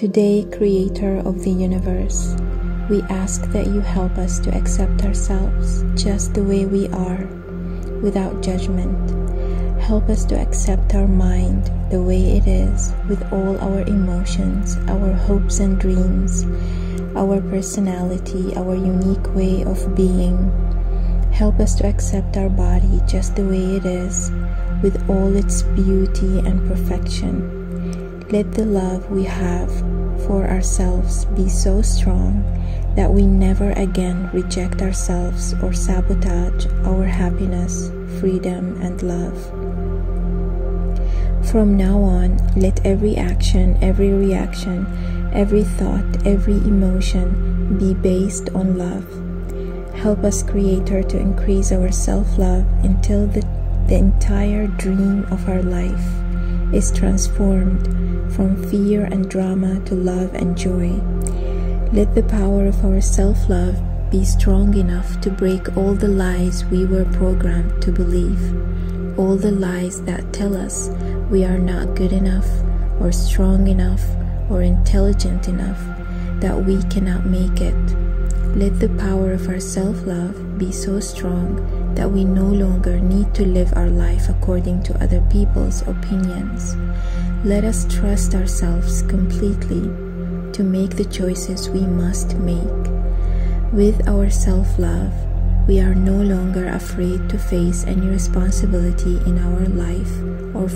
Today, Creator of the universe, we ask that you help us to accept ourselves just the way we are, without judgment. Help us to accept our mind the way it is, with all our emotions, our hopes and dreams, our personality, our unique way of being. Help us to accept our body just the way it is, with all its beauty and perfection. Let the love we have for ourselves be so strong that we never again reject ourselves or sabotage our happiness, freedom, and love. From now on, let every action, every reaction, every thought, every emotion be based on love. Help us, Creator, to increase our self love until the, the entire dream of our life is transformed from fear and drama to love and joy. Let the power of our self love be strong enough to break all the lies we were programmed to believe, all the lies that tell us we are not good enough, or strong enough, or intelligent enough, that we cannot make it. Let the power of our self love be so strong that we no longer need to live our life according to other people's opinions. Let us trust ourselves completely to make the choices we must make. With our self love, we are no longer afraid to face any responsibility in our life or,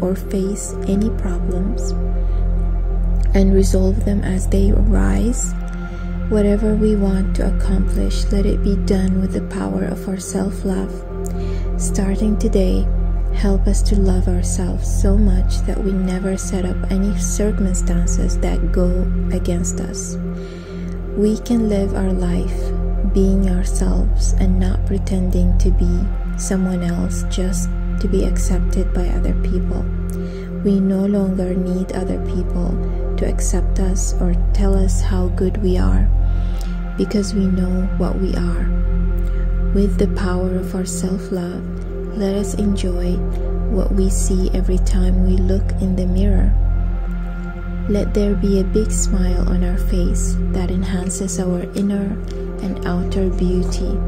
or face any problems and resolve them as they arise Whatever we want to accomplish, let it be done with the power of our self love. Starting today, help us to love ourselves so much that we never set up any circumstances that go against us. We can live our life being ourselves and not pretending to be someone else just to be accepted by other people. We no longer need other people to accept us or tell us how good we are because we know what we are. With the power of our self love, let us enjoy what we see every time we look in the mirror. Let there be a big smile on our face that enhances our inner and outer beauty.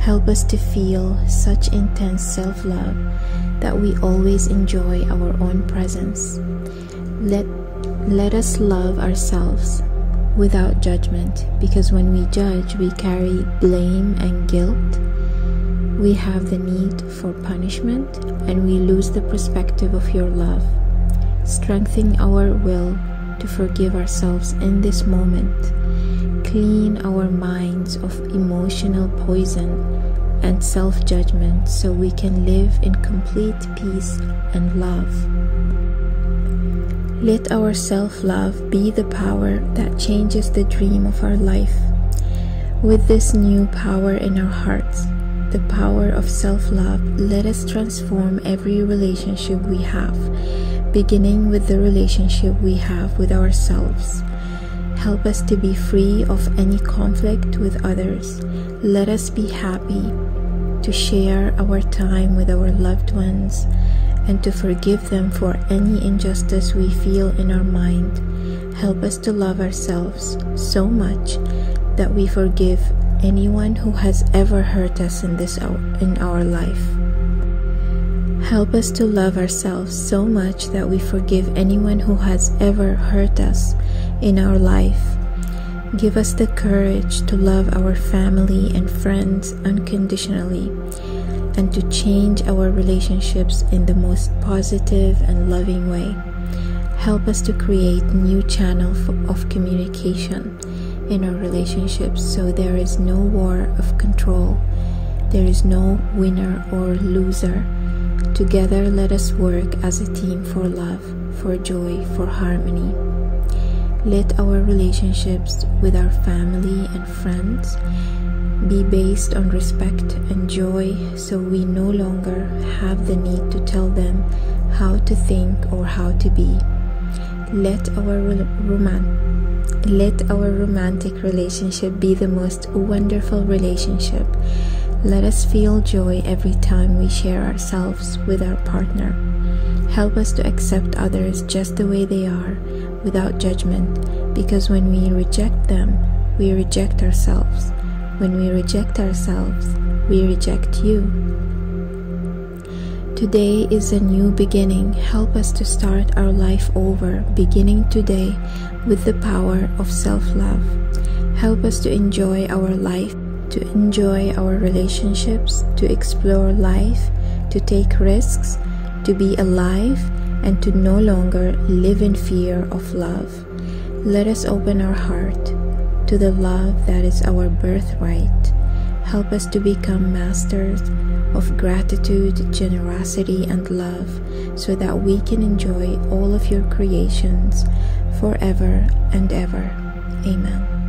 Help us to feel such intense self love that we always enjoy our own presence. Let, let us love ourselves without judgment, because when we judge, we carry blame and guilt. We have the need for punishment and we lose the perspective of your love. Strengthen our will to forgive ourselves in this moment. Clean our minds of emotional poison and self judgment so we can live in complete peace and love. Let our self love be the power that changes the dream of our life. With this new power in our hearts, the power of self love, let us transform every relationship we have, beginning with the relationship we have with ourselves. Help us to be free of any conflict with others. Let us be happy to share our time with our loved ones and to forgive them for any injustice we feel in our mind. Help us to love ourselves so much that we forgive anyone who has ever hurt us in this in our life. Help us to love ourselves so much that we forgive anyone who has ever hurt us in our life. Give us the courage to love our family and friends unconditionally and to change our relationships in the most positive and loving way. Help us to create new channel of communication in our relationships so there is no war of control. There is no winner or loser. Together, let us work as a team for love, for joy, for harmony. Let our relationships with our family and friends be based on respect and joy so we no longer have the need to tell them how to think or how to be. Let our roman- let our romantic relationship be the most wonderful relationship. Let us feel joy every time we share ourselves with our partner. Help us to accept others just the way they are, without judgment, because when we reject them, we reject ourselves. When we reject ourselves, we reject you. Today is a new beginning. Help us to start our life over, beginning today with the power of self love. Help us to enjoy our life, to enjoy our relationships, to explore life, to take risks, to be alive, and to no longer live in fear of love. Let us open our heart to the love that is our birthright. Help us to become masters of gratitude, generosity, and love so that we can enjoy all of your creations forever and ever. Amen.